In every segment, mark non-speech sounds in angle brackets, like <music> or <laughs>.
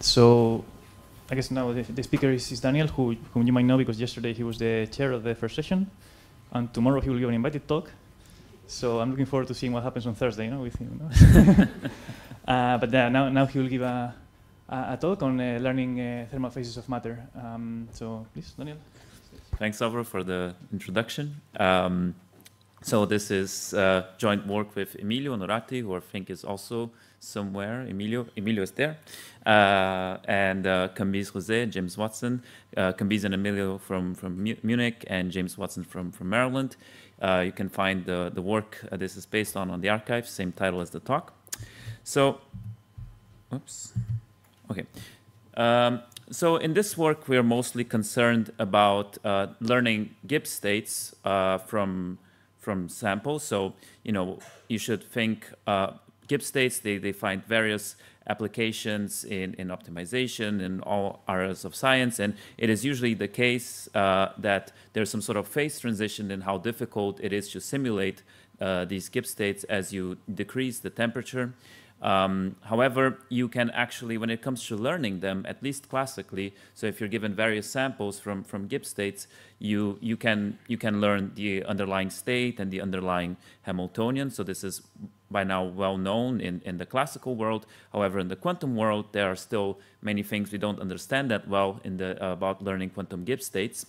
so I guess now the, the speaker is, is, Daniel, who, whom you might know because yesterday he was the chair of the first session, and tomorrow he will give an invited talk. So I'm looking forward to seeing what happens on Thursday, you know, with him. <laughs> uh, but yeah, now, now he will give a, a, talk on uh, learning uh, thermal phases of matter. Um, so please, Daniel. Thanks, Alvaro, for the introduction. Um, so this is uh, joint work with Emilio Onorati, who I think is also somewhere. Emilio, Emilio is there. Uh, and uh, Cambyse Rouzé, James Watson. Uh, and Emilio from, from Munich and James Watson from, from Maryland. Uh, you can find the, the work uh, this is based on on the arXiv, same title as the talk. So, oops, okay. Um, so in this work, we are mostly concerned about uh, learning Gibbs states from from samples. So, you know, you should think uh, Gibbs states, they, they find various applications in, in optimization in all areas of science. And it is usually the case uh, that there's some sort of phase transition in how difficult it is to simulate uh, these Gibbs states as you decrease the temperature. Um, however, you can actually, when it comes to learning them, at least classically, so if you're given various samples from, from Gibbs states, you, you, can, you can learn the underlying state and the underlying Hamiltonian. So this is by now well known in, in the classical world. However, in the quantum world, there are still many things we don't understand that well in the, uh, about learning quantum Gibbs states.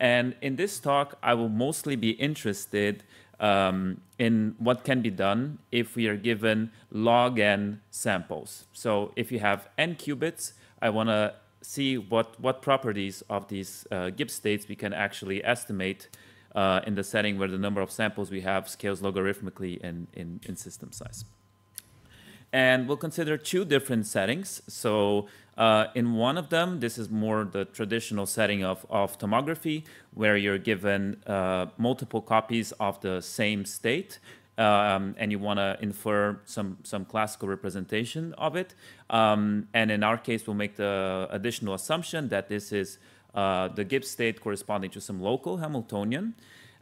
And in this talk, I will mostly be interested um, in what can be done if we are given log n samples. So if you have n qubits, I want to see what, what properties of these uh, Gibbs states we can actually estimate uh, in the setting where the number of samples we have scales logarithmically in, in, in system size. And we'll consider two different settings. So uh, in one of them, this is more the traditional setting of, of tomography, where you're given uh, multiple copies of the same state, um, and you want to infer some, some classical representation of it. Um, and in our case, we'll make the additional assumption that this is uh, the Gibbs state corresponding to some local Hamiltonian.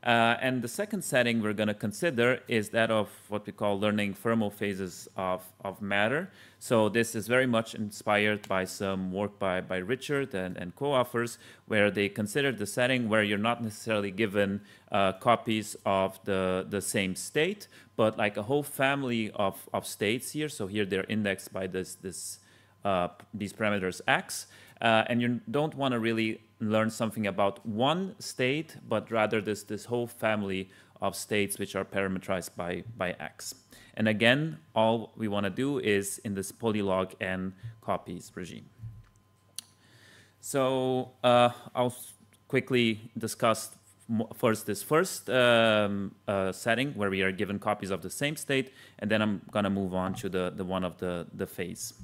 Uh, and the second setting we're going to consider is that of what we call learning thermal phases of, of matter. So this is very much inspired by some work by, by Richard and, and co-authors, where they consider the setting where you're not necessarily given uh, copies of the, the same state, but like a whole family of, of states here. So here they're indexed by this, this, uh, these parameters x. Uh, and you don't want to really learn something about one state, but rather this, this whole family of states which are parameterized by, by X. And again, all we want to do is in this polylog n copies regime. So uh, I'll quickly discuss first this first um, uh, setting where we are given copies of the same state, and then I'm going to move on to the, the one of the, the phase.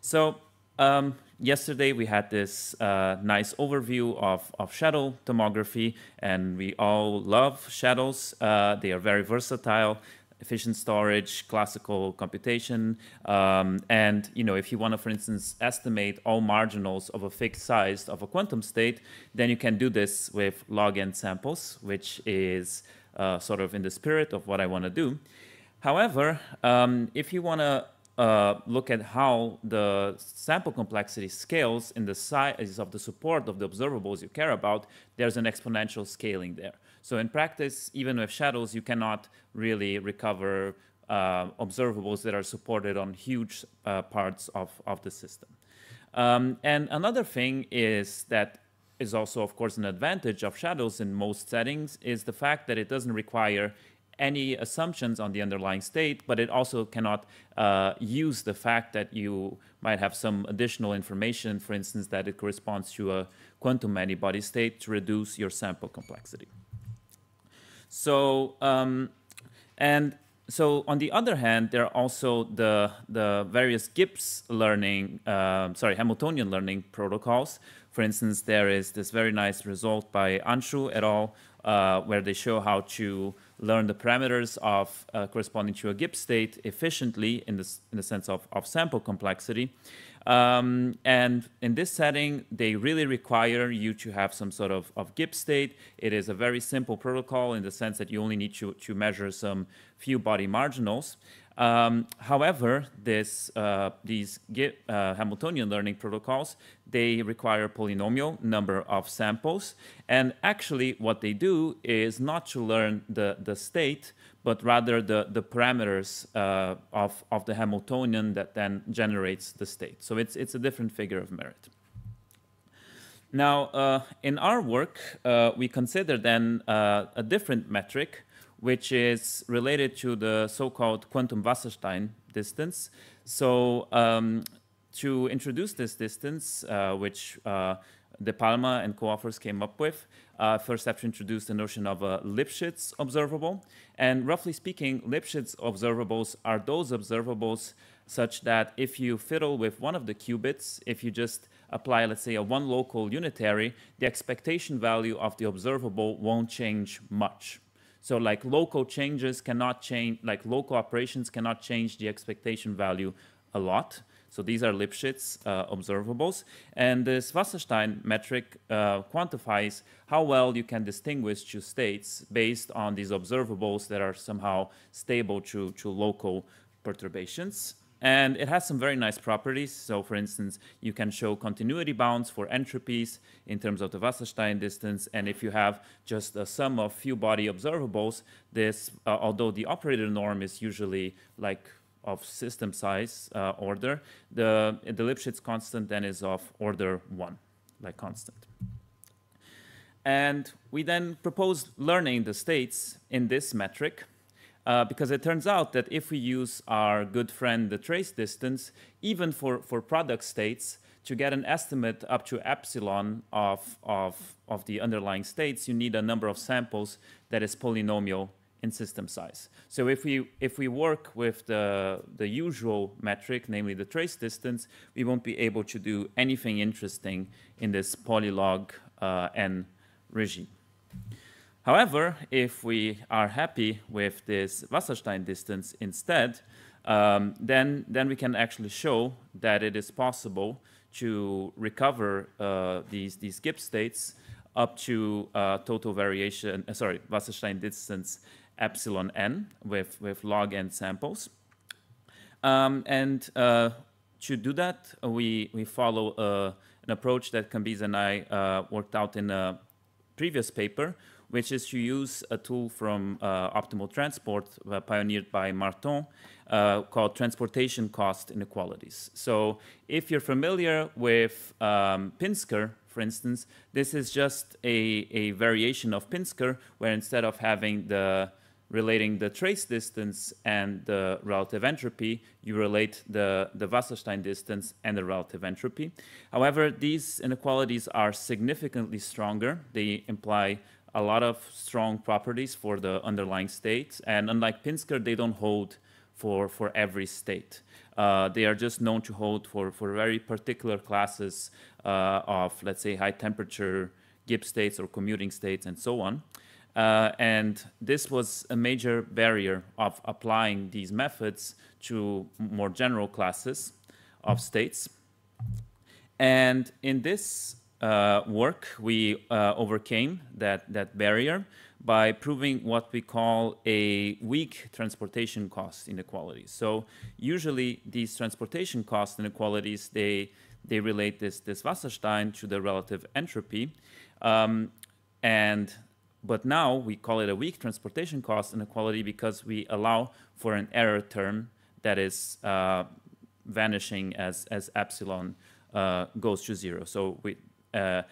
So um, yesterday we had this uh, nice overview of, of shadow tomography, and we all love shadows. Uh, they are very versatile, efficient storage, classical computation, um, and you know if you want to, for instance, estimate all marginals of a fixed size of a quantum state, then you can do this with log n samples, which is uh, sort of in the spirit of what I want to do. However, um, if you want to uh, look at how the sample complexity scales in the size of the support of the observables you care about, there's an exponential scaling there. So in practice, even with shadows, you cannot really recover uh, observables that are supported on huge uh, parts of, of the system. Um, and another thing is that is also, of course, an advantage of shadows in most settings is the fact that it doesn't require any assumptions on the underlying state, but it also cannot uh, use the fact that you might have some additional information, for instance, that it corresponds to a quantum many-body state to reduce your sample complexity. So, um, and so on the other hand, there are also the, the various Gibbs learning, uh, sorry, Hamiltonian learning protocols. For instance, there is this very nice result by Anshu et al., uh, where they show how to learn the parameters of uh, corresponding to a Gibbs state efficiently in, this, in the sense of, of sample complexity. Um, and in this setting, they really require you to have some sort of, of Gibbs state. It is a very simple protocol in the sense that you only need to, to measure some few body marginals. Um, however, this, uh, these uh, Hamiltonian learning protocols, they require polynomial number of samples. And actually what they do is not to learn the, the state, but rather the, the parameters uh, of, of the Hamiltonian that then generates the state. So it's, it's a different figure of merit. Now, uh, in our work, uh, we consider then uh, a different metric, which is related to the so-called quantum Wasserstein distance. So um, to introduce this distance, uh, which uh, De Palma and co-authors came up with, uh, first have to introduce the notion of a Lipschitz observable. And roughly speaking, Lipschitz observables are those observables such that if you fiddle with one of the qubits, if you just apply, let's say, a one local unitary, the expectation value of the observable won't change much. So like local changes cannot change, like local operations cannot change the expectation value a lot. So these are Lipschitz uh, observables. And this Wasserstein metric uh, quantifies how well you can distinguish two states based on these observables that are somehow stable to, to local perturbations. And it has some very nice properties. So for instance, you can show continuity bounds for entropies in terms of the Wasserstein distance. And if you have just a sum of few body observables, this, uh, although the operator norm is usually like of system size uh, order, the, the Lipschitz constant then is of order one, like constant. And we then propose learning the states in this metric uh, because it turns out that if we use our good friend, the trace distance, even for, for product states, to get an estimate up to epsilon of, of, of the underlying states, you need a number of samples that is polynomial in system size. So if we, if we work with the, the usual metric, namely the trace distance, we won't be able to do anything interesting in this polylog uh, n regime. However, if we are happy with this Wasserstein distance instead, um, then, then we can actually show that it is possible to recover uh, these, these Gibbs states up to uh, total variation, uh, sorry, Wasserstein distance epsilon n with, with log n samples. Um, and uh, to do that, we, we follow uh, an approach that Cambyse and I uh, worked out in a previous paper, which is to use a tool from uh, optimal transport uh, pioneered by Marton uh, called transportation cost inequalities. So if you're familiar with um, Pinsker, for instance, this is just a, a variation of Pinsker where instead of having the relating the trace distance and the relative entropy, you relate the, the Wasserstein distance and the relative entropy. However, these inequalities are significantly stronger. They imply a lot of strong properties for the underlying states. And unlike Pinsker, they don't hold for, for every state. Uh, they are just known to hold for, for very particular classes uh, of, let's say, high temperature Gibbs states or commuting states and so on. Uh, and this was a major barrier of applying these methods to more general classes of states. And in this uh, work, we uh, overcame that, that barrier by proving what we call a weak transportation cost inequality. So usually these transportation cost inequalities, they, they relate this, this Wasserstein to the relative entropy. Um, and but now we call it a weak transportation cost inequality because we allow for an error term that is uh, vanishing as, as epsilon uh, goes to zero. So we, uh,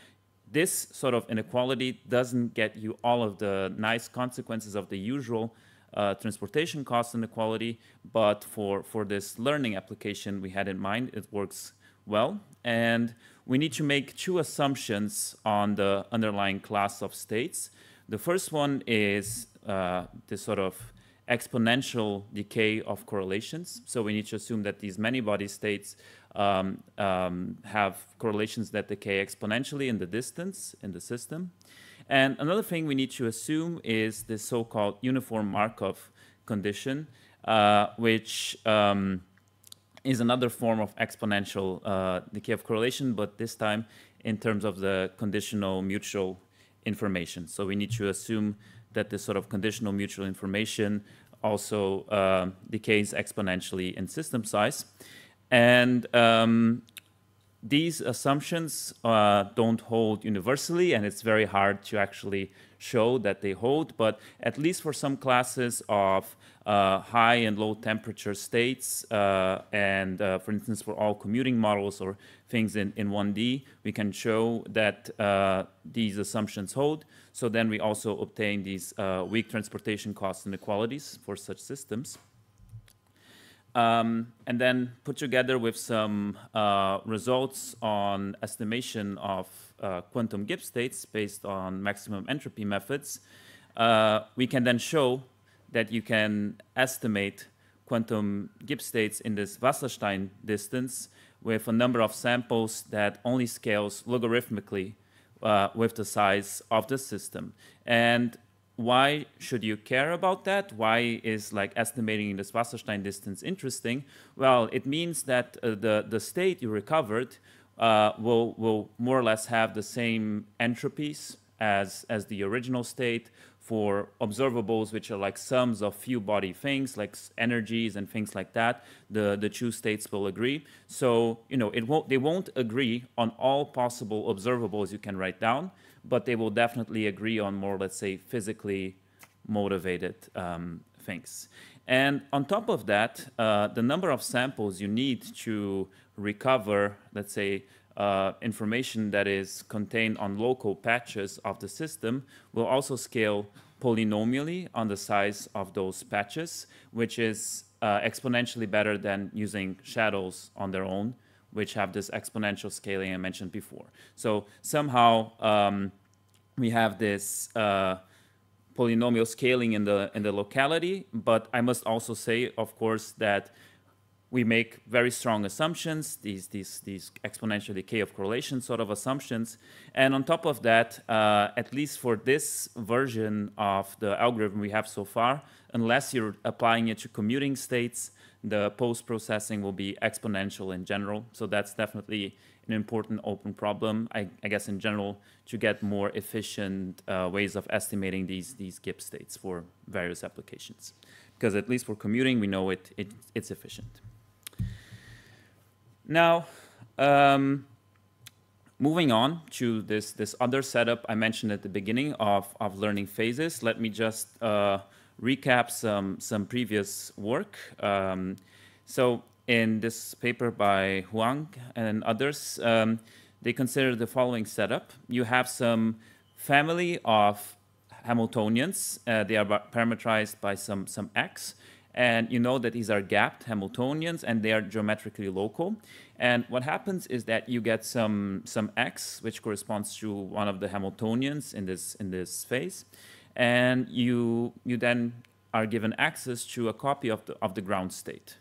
this sort of inequality doesn't get you all of the nice consequences of the usual uh, transportation cost inequality, but for, for this learning application we had in mind, it works well. And we need to make two assumptions on the underlying class of states. The first one is uh, the sort of exponential decay of correlations. So we need to assume that these many body states um, um, have correlations that decay exponentially in the distance in the system. And another thing we need to assume is the so-called uniform Markov condition, uh, which um, is another form of exponential uh, decay of correlation, but this time in terms of the conditional mutual information. So we need to assume that this sort of conditional mutual information also uh, decays exponentially in system size. And um, these assumptions uh, don't hold universally, and it's very hard to actually show that they hold, but at least for some classes of uh, high and low temperature states, uh, and uh, for instance, for all commuting models or things in, in 1D, we can show that uh, these assumptions hold. So then we also obtain these uh, weak transportation cost inequalities for such systems. Um, and then put together with some uh, results on estimation of uh, quantum Gibbs states based on maximum entropy methods, uh, we can then show that you can estimate quantum Gibbs states in this Wasserstein distance with a number of samples that only scales logarithmically uh, with the size of the system. And why should you care about that? Why is like estimating this Wasserstein distance interesting? Well, it means that uh, the, the state you recovered uh, will, will more or less have the same entropies as, as the original state for observables, which are like sums of few body things, like energies and things like that. The, the two states will agree. So, you know, it won't, they won't agree on all possible observables you can write down, but they will definitely agree on more, let's say, physically motivated um, things. And on top of that, uh, the number of samples you need to recover, let's say, uh, information that is contained on local patches of the system will also scale polynomially on the size of those patches, which is uh, exponentially better than using shadows on their own, which have this exponential scaling I mentioned before. So somehow um, we have this uh, polynomial scaling in the in the locality, but I must also say, of course, that we make very strong assumptions, these, these, these exponential decay of correlation sort of assumptions. And on top of that, uh, at least for this version of the algorithm we have so far, unless you're applying it to commuting states, the post-processing will be exponential in general. So that's definitely an important open problem, I, I guess in general, to get more efficient uh, ways of estimating these, these Gibbs states for various applications. Because at least for commuting, we know it, it it's efficient. Now, um, moving on to this, this other setup I mentioned at the beginning of, of learning phases, let me just uh, recap some, some previous work. Um, so in this paper by Huang and others, um, they consider the following setup. You have some family of Hamiltonians. Uh, they are parameterized by some, some x. And you know that these are gapped Hamiltonians and they are geometrically local. And what happens is that you get some, some x, which corresponds to one of the Hamiltonians in this, in this phase. And you, you then are given access to a copy of the, of the ground state,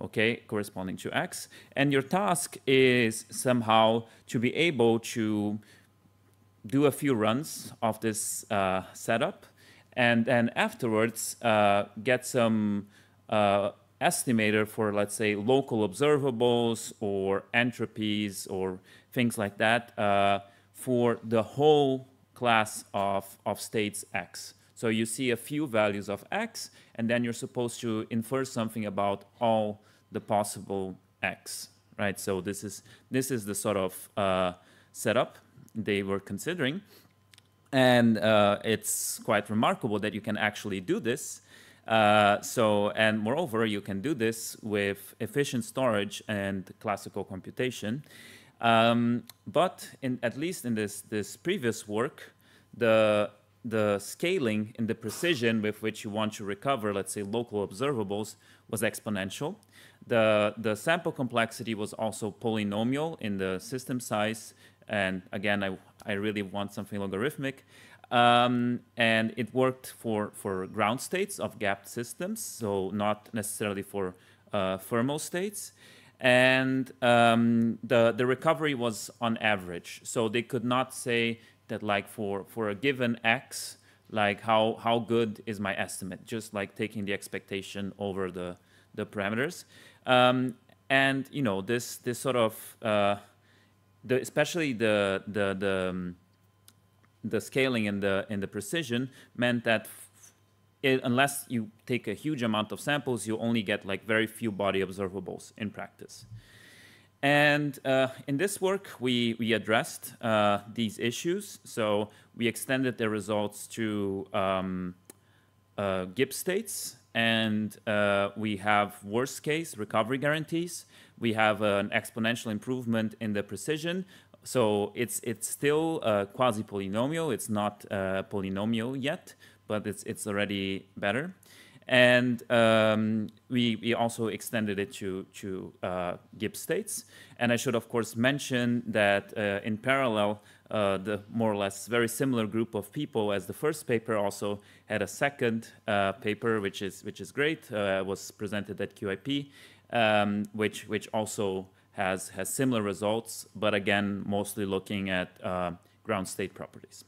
okay, corresponding to x. And your task is somehow to be able to do a few runs of this uh, setup and then afterwards uh, get some uh, estimator for, let's say, local observables or entropies or things like that uh, for the whole class of, of states X. So you see a few values of X, and then you're supposed to infer something about all the possible X, right? So this is, this is the sort of uh, setup they were considering. And uh, it's quite remarkable that you can actually do this. Uh, so, and moreover, you can do this with efficient storage and classical computation. Um, but in, at least in this, this previous work, the, the scaling in the precision with which you want to recover, let's say, local observables was exponential. The, the sample complexity was also polynomial in the system size and again, I, I really want something logarithmic. Um, and it worked for, for ground states of gapped systems, so not necessarily for uh, thermal states. And um, the, the recovery was on average. So they could not say that like for, for a given X, like how, how good is my estimate, just like taking the expectation over the, the parameters. Um, and, you know, this, this sort of uh, the, especially the the the, um, the scaling and the and the precision meant that it, unless you take a huge amount of samples, you only get like very few body observables in practice. And uh, in this work, we, we addressed uh, these issues. So we extended the results to um, uh, Gibbs states, and uh, we have worst case recovery guarantees. We have an exponential improvement in the precision. So it's, it's still a quasi-polynomial. It's not a polynomial yet, but it's, it's already better. And um, we, we also extended it to, to uh, Gibbs states. And I should, of course, mention that uh, in parallel, uh, the more or less very similar group of people as the first paper also had a second uh, paper, which is, which is great, uh, was presented at QIP, um, which, which also has, has similar results, but again, mostly looking at uh, ground state properties.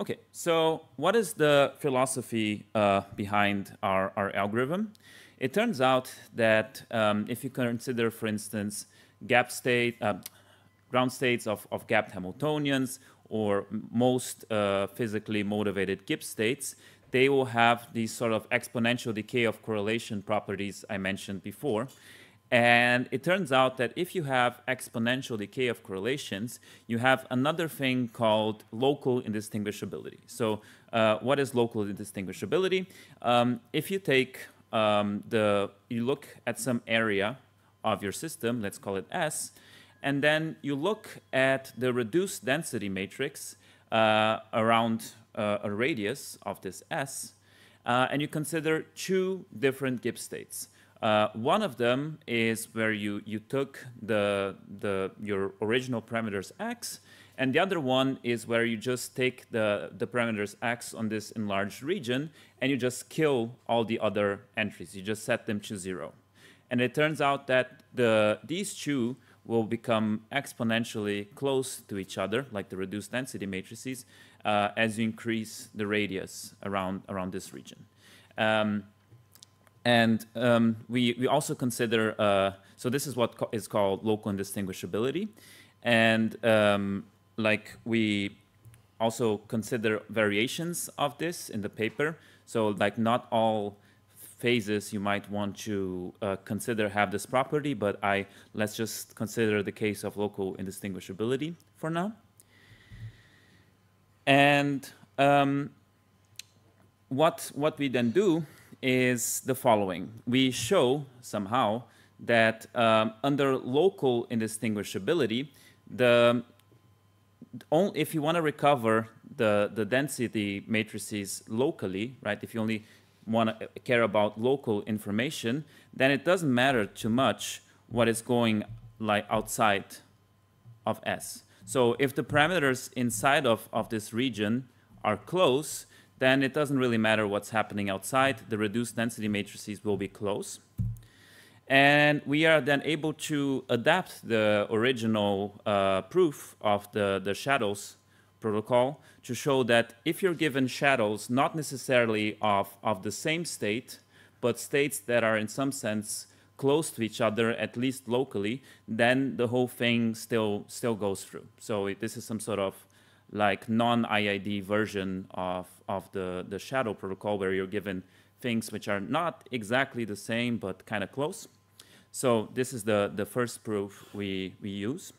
Okay, so what is the philosophy uh, behind our, our algorithm? It turns out that um, if you consider, for instance, gap state, uh, ground states of, of gapped Hamiltonians or most uh, physically motivated Gibbs states, they will have these sort of exponential decay of correlation properties I mentioned before. And it turns out that if you have exponential decay of correlations, you have another thing called local indistinguishability. So uh, what is local indistinguishability? Um, if you take um, the, you look at some area of your system, let's call it S, and then you look at the reduced density matrix uh, around uh, a radius of this S, uh, and you consider two different Gibbs states. Uh, one of them is where you, you took the, the, your original parameters x, and the other one is where you just take the, the parameters x on this enlarged region, and you just kill all the other entries. You just set them to zero. And it turns out that the, these two will become exponentially close to each other, like the reduced density matrices, uh, as you increase the radius around, around this region. Um, and um, we, we also consider, uh, so this is what co is called local indistinguishability. And um, like we also consider variations of this in the paper. So like not all phases you might want to uh, consider have this property, but I let's just consider the case of local indistinguishability for now. And um, what, what we then do is the following. We show somehow that um, under local indistinguishability, the only, if you want to recover the, the density matrices locally, right, if you only want to care about local information, then it doesn't matter too much what is going like outside of S. So if the parameters inside of, of this region are close, then it doesn't really matter what's happening outside. The reduced density matrices will be close. And we are then able to adapt the original uh, proof of the, the shadows protocol to show that if you're given shadows, not necessarily of, of the same state, but states that are in some sense close to each other, at least locally, then the whole thing still, still goes through. So it, this is some sort of like non-IID version of, of the, the shadow protocol where you're given things which are not exactly the same but kind of close. So this is the, the first proof we, we use.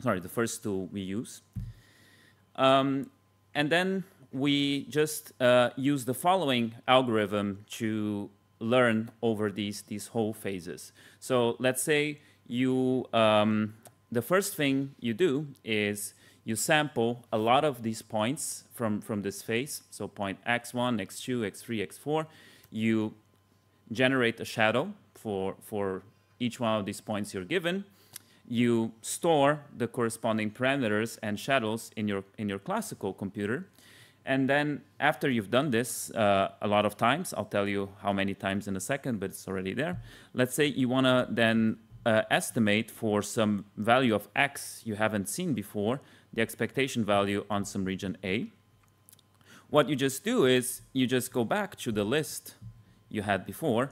Sorry, the first tool we use. Um, and then we just uh, use the following algorithm to learn over these, these whole phases. So let's say you, um, the first thing you do is you sample a lot of these points from, from this phase, so point x1, x2, x3, x4. You generate a shadow for, for each one of these points you're given. You store the corresponding parameters and shadows in your, in your classical computer. And then after you've done this uh, a lot of times, I'll tell you how many times in a second, but it's already there. Let's say you want to then uh, estimate for some value of x you haven't seen before, the expectation value on some region A. What you just do is you just go back to the list you had before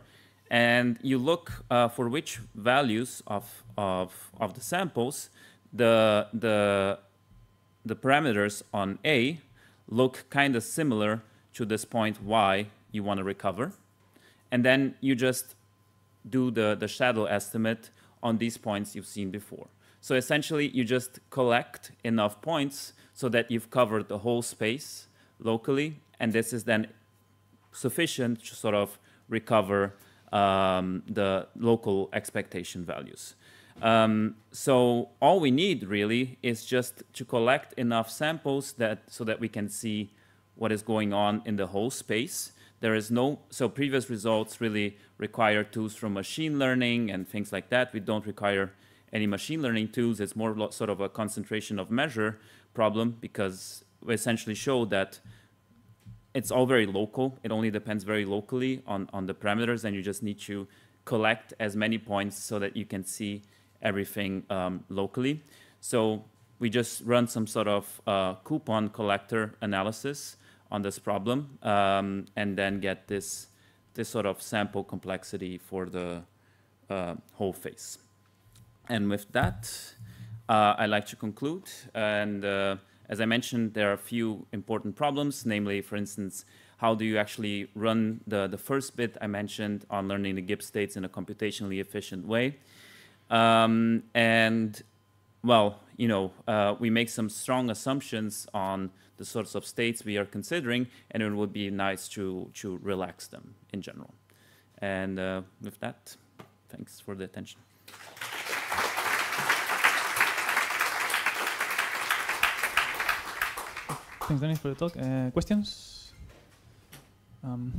and you look uh, for which values of, of, of the samples the, the, the parameters on A look kind of similar to this point y you want to recover. And then you just do the, the shadow estimate on these points you've seen before. So essentially, you just collect enough points so that you've covered the whole space locally, and this is then sufficient to sort of recover um, the local expectation values. Um, so all we need really is just to collect enough samples that so that we can see what is going on in the whole space. There is no, so previous results really require tools from machine learning and things like that. We don't require any machine learning tools. It's more sort of a concentration of measure problem because we essentially show that it's all very local. It only depends very locally on, on the parameters and you just need to collect as many points so that you can see everything um, locally. So we just run some sort of uh, coupon collector analysis on this problem um, and then get this, this sort of sample complexity for the uh, whole phase. And with that, uh, I'd like to conclude. And uh, as I mentioned, there are a few important problems, namely, for instance, how do you actually run the, the first bit I mentioned on learning the Gibbs states in a computationally efficient way. Um, and, well, you know, uh, we make some strong assumptions on the sorts of states we are considering, and it would be nice to, to relax them in general. And uh, with that, thanks for the attention. Thanks, Danny, for the talk. Uh, questions? Um,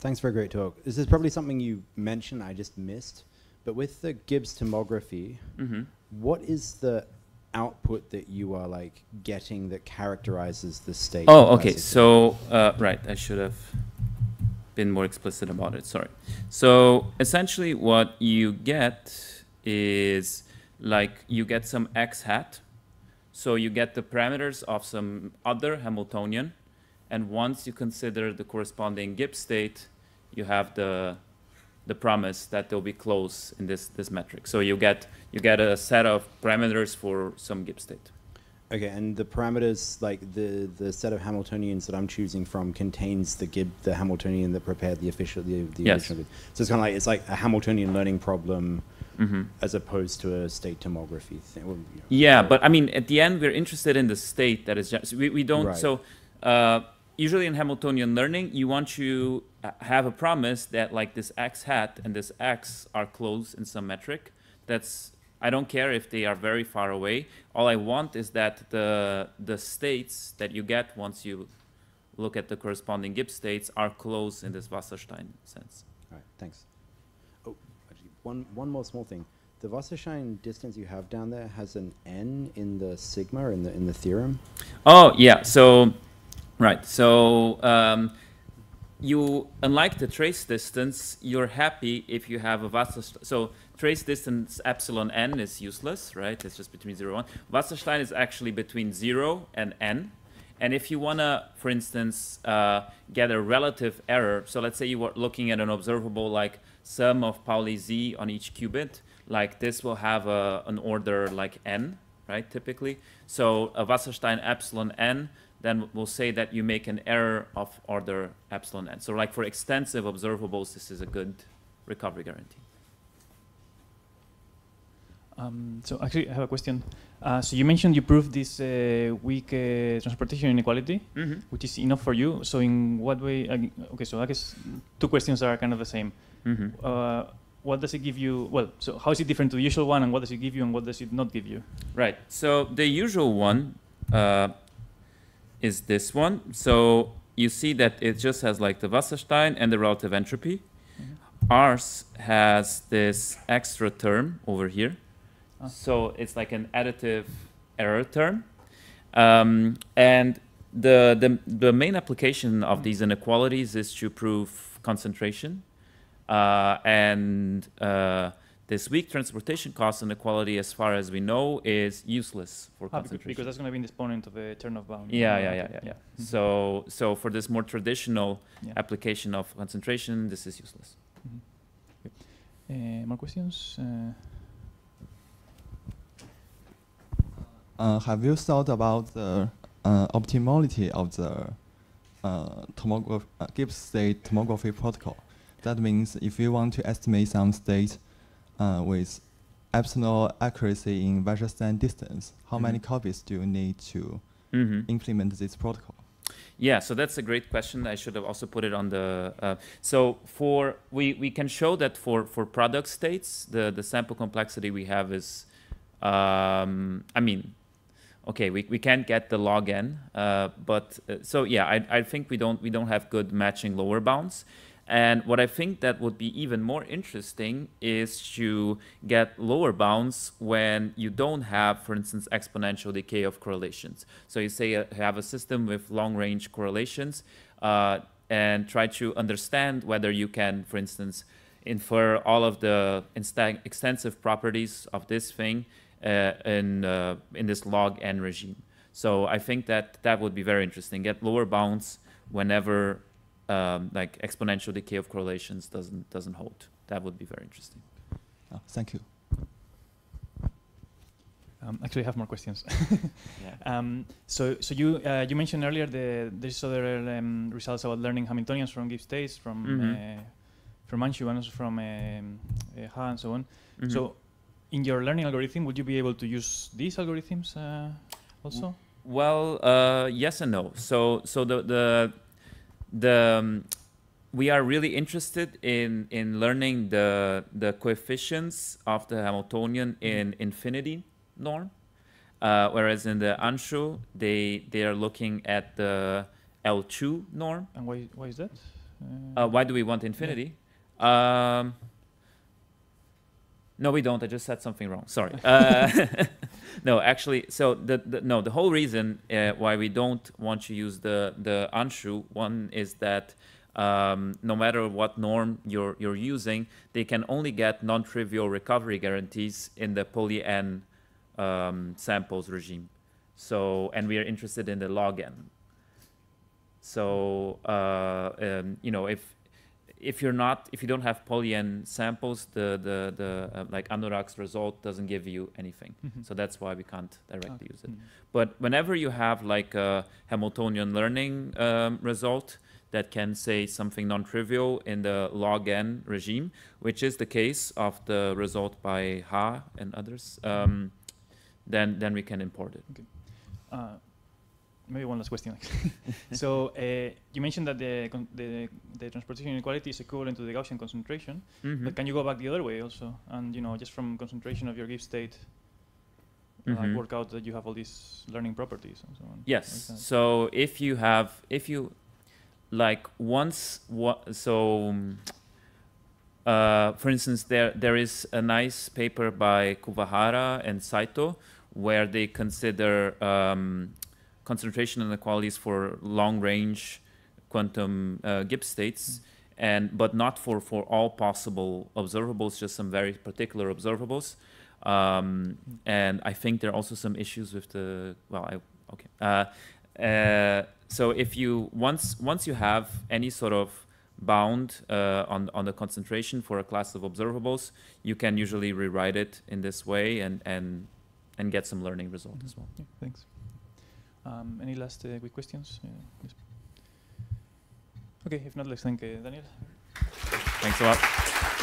Thanks for a great talk. This is probably something you mentioned I just missed, but with the Gibbs tomography, Mm-hmm. what is the output that you are like getting that characterizes the state? Oh, okay. So, uh, right, I should have been more explicit about it. Sorry. So, essentially, what you get is like you get some x hat. So, you get the parameters of some other Hamiltonian. And once you consider the corresponding Gibbs state, you have the the promise that they'll be close in this this metric. So you get you get a set of parameters for some Gibbs state. Okay, and the parameters, like the the set of Hamiltonians that I'm choosing from, contains the Gib the Hamiltonian that prepared the official the, the Yes. original. So it's kind of like it's like a Hamiltonian learning problem Mm-hmm. as opposed to a state tomography thing. Well, you know, Yeah, but I mean, at the end, we're interested in the state that is. Just, we we don't. Right. So uh, usually in Hamiltonian learning, you want to uh, have a promise that like this x hat and this x are close in some metric. That's I don't care if they are very far away. All I want is that the the states that you get once you look at the corresponding Gibbs states are close in this Wasserstein sense. All right, thanks. Oh, actually, one one more small thing. The Wasserstein distance you have down there has an n in the sigma in the in the theorem. Oh yeah, so right, so um, you unlike the trace distance, you're happy if you have a Wasserstein. So trace distance epsilon n is useless, right? It's just between zero and one. Wasserstein is actually between zero and n. And if you wanna, for instance, uh, get a relative error, so let's say you were looking at an observable like sum of Pauli z on each qubit, like this will have a, an order like n, right? Typically, so a Wasserstein epsilon n, then we'll say that you make an error of order epsilon n. So like for extensive observables, this is a good recovery guarantee. Um, so actually, I have a question. Uh, so you mentioned you proved this uh, weak uh, transportation inequality, Mm-hmm. which is enough for you. So in what way? ag- okay, so I guess two questions are kind of the same. Mm-hmm. Uh, what does it give you? Well, so how is it different to the usual one, and what does it give you, and what does it not give you? Right. So the usual one uh, is this one. So you see that it just has like the Wasserstein and the relative entropy. Ours has this extra term over here. So it's like an additive error term. Um, and the, the, the main application of these inequalities is to prove concentration. Uh, and uh, this weak transportation cost inequality, as far as we know, is useless for Ah, concentration. because that's going to be the exponent of a Chernoff bound. Yeah, Ah, yeah, okay, yeah, yeah, yeah. Mhm. So, so for this more traditional Yeah. application of concentration, this is useless. Uh, more questions? Uh, have you thought about the uh, optimality of the uh, tomograph uh, Gibbs state tomography protocol? That means if you want to estimate some state uh, with epsilon accuracy in stand distance, how many Mhm. copies do you need to Mm-hmm. implement this protocol? Yeah, so that's a great question. I should have also put it on the. Uh, so for we we can show that for for product states, the the sample complexity we have is, um, I mean, okay, we, we can't get the log n, uh, but uh, so yeah, I I think we don't we don't have good matching lower bounds. And what I think that would be even more interesting is to get lower bounds when you don't have, for instance, exponential decay of correlations. So you say you have a system with long range correlations uh, and try to understand whether you can, for instance, infer all of the extensive properties of this thing uh, in, uh, in this log n regime. So I think that that would be very interesting. Get lower bounds whenever um, like exponential decay of correlations doesn't doesn't hold. That would be very interesting. Uh, thank you. um, actually, I have more questions. <laughs> Yeah. Um, so, so you uh, you mentioned earlier the there's other um, results about learning Hamiltonians from Gibbs states, from Mhm. uh, from Anshu and also from um, uh, Haah and so on. Mhm. So, in your learning algorithm, would you be able to use these algorithms uh, also? Well, uh, yes and no. So, so the the the um, we are really interested in in learning the the coefficients of the Hamiltonian in infinity norm, uh, whereas in the Anshu they they are looking at the L2 norm. And why why is that? Uh, why do we want infinity? Um, no, we don't. I just said something wrong. Sorry. Uh, <laughs> no, actually, so the, the no, the whole reason uh, why we don't want to use the the Anshu one is that um, no matter what norm you're you're using, they can only get non-trivial recovery guarantees in the poly n um, samples regime. So, and we are interested in the log n. So, uh, um, you know, if if you're not, if you don't have poly n samples, the the the uh, like Anurag's result doesn't give you anything. Mhm. So that's why we can't directly Okay. use it. Mm. But whenever you have like a Hamiltonian learning um, result that can say something non-trivial in the log n regime, which is the case of the result by Haah and others, um, then then we can import it. Uh, maybe one last question. actually. <laughs> so uh, you mentioned that the, con- the the transportation inequality is equivalent to the Gaussian concentration, Mhm. but can you go back the other way also, and you know just from concentration of your Gibbs state, like Mhm. work out that you have all these learning properties and so on. Yes. like? So if you have, if you, like once, what, so, um, uh, for instance, there there is a nice paper by Kuwahara and Saito where they consider um, concentration inequalities for long-range quantum uh, Gibbs states, and but not for for all possible observables, just some very particular observables. Um, and I think there are also some issues with the well, I okay. Uh, uh, so if you once once you have any sort of bound uh, on on the concentration for a class of observables, you can usually rewrite it in this way and and and get some learning result as well. Yeah, thanks. Um, any last uh, quick questions? Yeah, yes. Okay, if not, let's thank uh, Daniel. Thanks a lot.